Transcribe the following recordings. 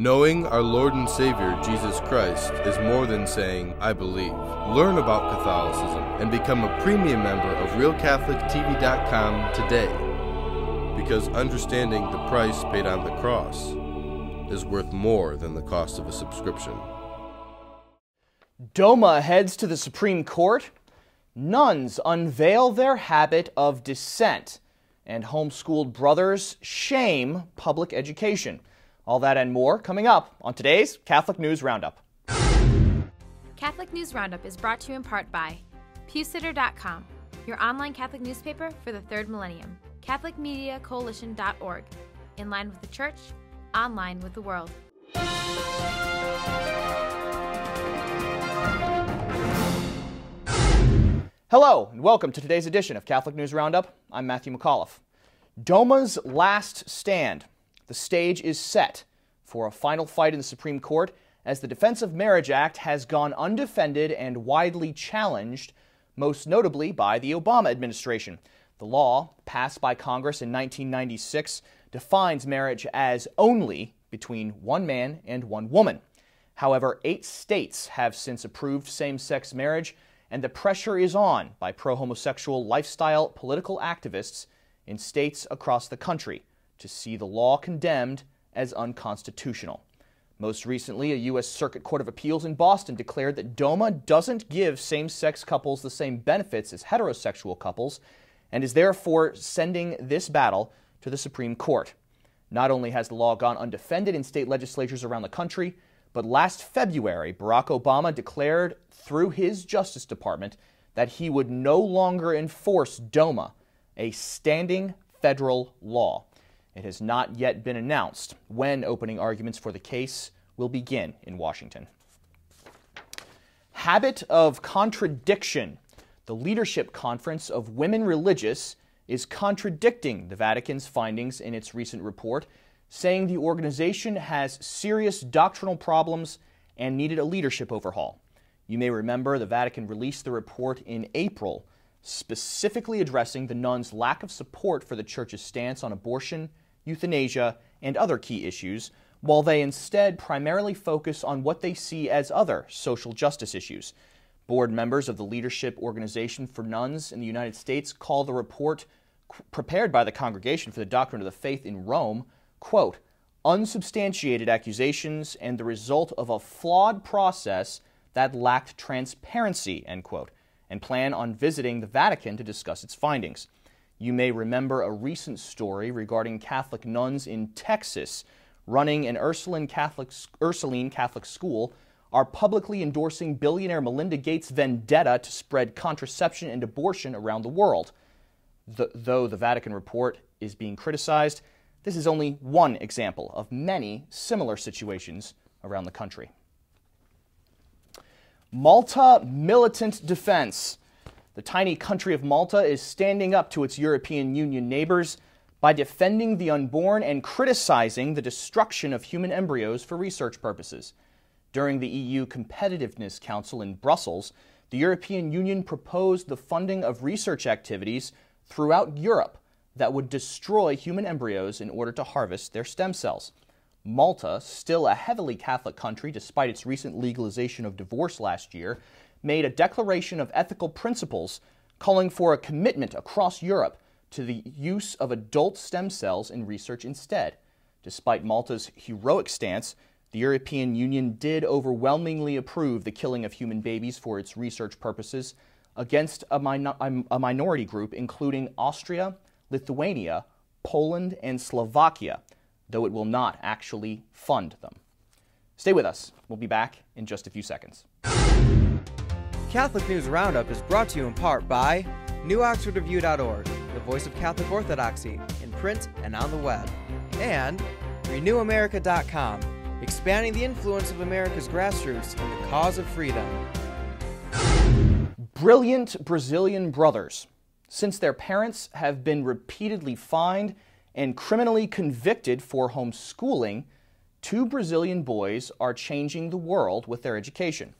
Knowing our Lord and Savior Jesus Christ is more than saying, I believe. Learn about Catholicism and become a premium member of RealCatholicTV.com today. Because understanding the price paid on the cross is worth more than the cost of a subscription. DOMA heads to the Supreme Court. Nuns unveil their habit of dissent. And homeschooled brothers shame public education. All that and more coming up on today's Catholic News Roundup. Catholic News Roundup is brought to you in part by PewSitter.com, your online Catholic newspaper for the third millennium, CatholicMediaCoalition.org, in line with the Church, online with the world. Hello, and welcome to today's edition of Catholic News Roundup. I'm Matthew McAuliffe. DOMA's last stand. The stage is set for a final fight in the Supreme Court as the Defense of Marriage Act has gone undefended and widely challenged, most notably by the Obama administration. The law, passed by Congress in 1996, defines marriage as only between one man and one woman. However, eight states have since approved same sex marriage, and the pressure is on by pro homosexual lifestyle political activists in states across the country to see the law condemned as unconstitutional. Most recently, a U.S. Circuit Court of Appeals in Boston declared that DOMA doesn't give same sex couples the same benefits as heterosexual couples and is therefore sending this battle to the Supreme Court. Not only has the law gone undefended in state legislatures around the country, but last February, Barack Obama declared through his Justice Department that he would no longer enforce DOMA, a standing federal law. It has not yet been announced when opening arguments for the case will begin in Washington. Habit of contradiction. The Leadership Conference of Women Religious is contradicting the Vatican's findings in its recent report, saying the organization has serious doctrinal problems and needed a leadership overhaul. You may remember the Vatican released the report in April, specifically addressing the nuns' lack of support for the Church's stance on abortion, euthanasia, and other key issues, while they instead primarily focus on what they see as other social justice issues. Board members of the Leadership Organization for Nuns in the United States call the report prepared by the Congregation for the Doctrine of the Faith in Rome, quote, unsubstantiated accusations and the result of a flawed process that lacked transparency, end quote, and plan on visiting the Vatican to discuss its findings. You may remember a recent story regarding Catholic nuns in Texas running an Ursuline Catholic, Ursuline Catholic school are publicly endorsing billionaire Melinda Gates' vendetta to spread contraception and abortion around the world. Though the Vatican report is being criticized, this is only one example of many similar situations around the country. Malta Militant Defense. The tiny country of Malta is standing up to its European Union neighbors by defending the unborn and criticizing the destruction of human embryos for research purposes. During the EU Competitiveness Council in Brussels, the European Union proposed the funding of research activities throughout Europe that would destroy human embryos in order to harvest their stem cells. Malta, still a heavily Catholic country despite its recent legalization of divorce last year, made a declaration of ethical principles calling for a commitment across Europe to the use of adult stem cells in research instead. Despite Malta's heroic stance, the European Union did overwhelmingly approve the killing of human babies for its research purposes against a, a minority group including Austria, Lithuania, Poland, and Slovakia, though it will not actually fund them. Stay with us. We'll be back in just a few seconds. Catholic News Roundup is brought to you in part by NewOxfordReview.org, the voice of Catholic Orthodoxy, in print and on the web, and RenewAmerica.com, expanding the influence of America's grassroots in the cause of freedom. Brilliant Brazilian brothers. Since their parents have been repeatedly fined and criminally convicted for homeschooling, two Brazilian boys are changing the world with their education.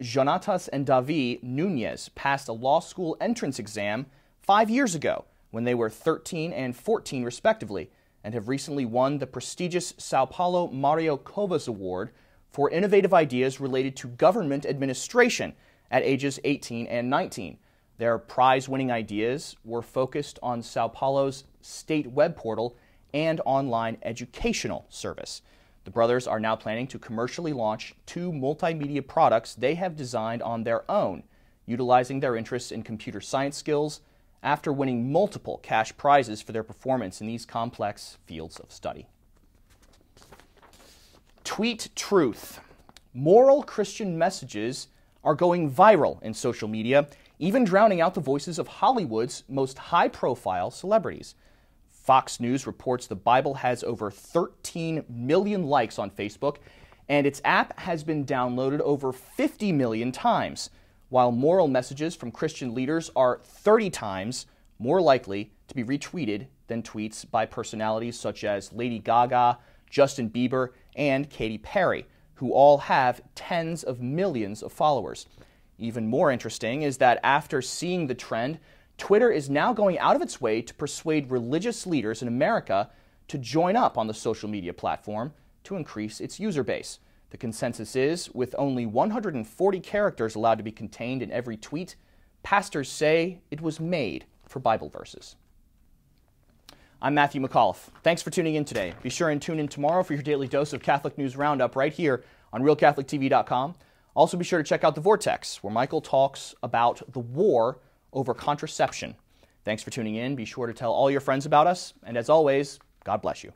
Jonatas and Davi Nunes passed a law school entrance exam five years ago when they were 13 and 14, respectively, and have recently won the prestigious Sao Paulo Mario Covas Award for innovative ideas related to government administration at ages 18 and 19. Their prize winning ideas were focused on Sao Paulo's state web portal and online educational service. The brothers are now planning to commercially launch two multimedia products they have designed on their own, utilizing their interests in computer science skills after winning multiple cash prizes for their performance in these complex fields of study. Tweet truth. Moral Christian messages are going viral in social media, even drowning out the voices of Hollywood's most high profile celebrities. Fox News reports the Bible has over 13 million likes on Facebook, and its app has been downloaded over 50 million times, while moral messages from Christian leaders are 30 times more likely to be retweeted than tweets by personalities such as Lady Gaga, Justin Bieber, and Katy Perry, who all have tens of millions of followers. Even more interesting is that after seeing the trend, Twitter is now going out of its way to persuade religious leaders in America to join up on the social media platform to increase its user base. The consensus is with only 140 characters allowed to be contained in every tweet, pastors say it was made for Bible verses. I'm Matthew McAuliffe. Thanks for tuning in today. Be sure and tune in tomorrow for your daily dose of Catholic News Roundup right here on RealCatholicTV.com. Also, be sure to check out The Vortex, where Michael talks about the war over contraception. Thanks for tuning in. Be sure to tell all your friends about us. And as always, God bless you.